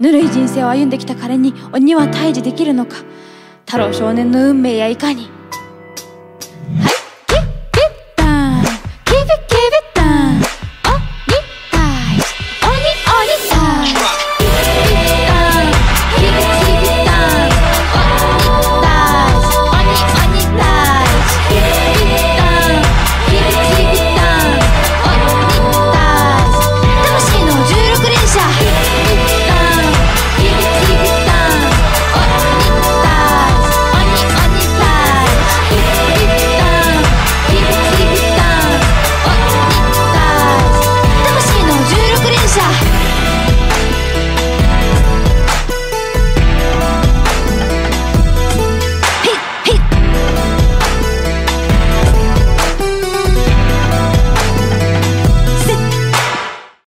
ぬるい人生を歩んできた彼に鬼は退治できるのか。太郎少年の運命やいかに。